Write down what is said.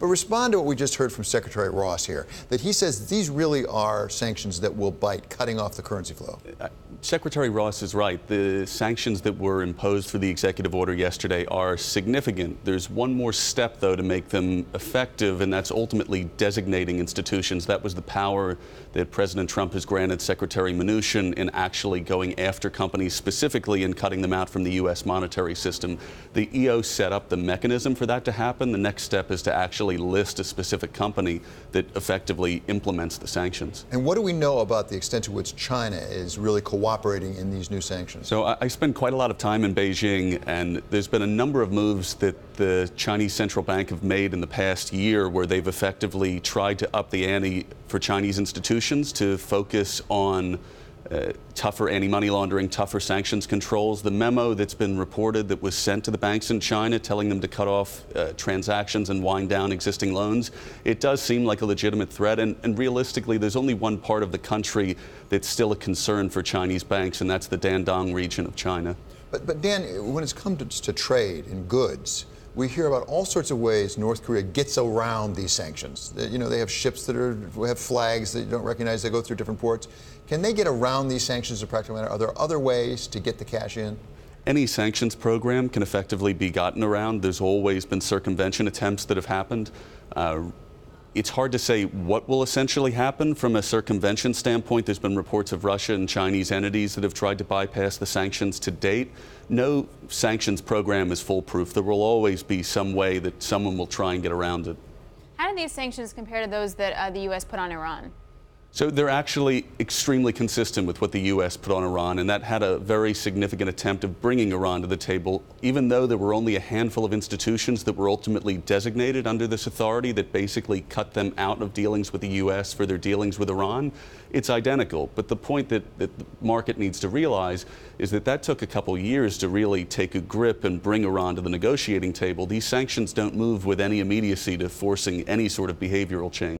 But respond to what we just heard from Secretary Ross here, that he says these really are sanctions that will bite, cutting off the currency flow. Uh, Secretary Ross is right. The sanctions that were imposed for the executive order yesterday are significant. There's one more step, though, to make them effective, and that's ultimately designating institutions. That was the power that President Trump has granted Secretary Mnuchin in actually going after companies specifically and cutting them out from the U.S. monetary system. The EO set up the mechanism for that to happen. The next step is to actually list a specific company that effectively implements the sanctions. And what do we know about the extent to which China is really cooperating? cooperating in these new sanctions? So I, I spend quite a lot of time in Beijing, and there's been a number of moves that the Chinese central bank have made in the past year where they've effectively tried to up the ante for Chinese institutions to focus on uh, tougher anti-money laundering, tougher sanctions controls. The memo that's been reported that was sent to the banks in China telling them to cut off uh, transactions and wind down existing loans, it does seem like a legitimate threat. And, and, realistically, there's only one part of the country that's still a concern for Chinese banks, and that's the Dandong region of China. But, but Dan, when it's come to, to trade in goods, we hear about all sorts of ways North Korea gets around these sanctions. You know, they have ships that are have flags that you don't recognize. They go through different ports. Can they get around these sanctions in a practical manner? Are there other ways to get the cash in? Any sanctions program can effectively be gotten around. There's always been circumvention attempts that have happened. Uh, it's hard to say what will essentially happen from a circumvention standpoint. There's been reports of Russia and Chinese entities that have tried to bypass the sanctions to date. No sanctions program is foolproof. There will always be some way that someone will try and get around it. How do these sanctions compare to those that uh, the U.S. put on Iran? So they're actually extremely consistent with what the U.S. put on Iran, and that had a very significant attempt of bringing Iran to the table, even though there were only a handful of institutions that were ultimately designated under this authority that basically cut them out of dealings with the U.S. for their dealings with Iran. It's identical. But the point that, that the market needs to realize is that that took a couple years to really take a grip and bring Iran to the negotiating table. These sanctions don't move with any immediacy to forcing any sort of behavioral change.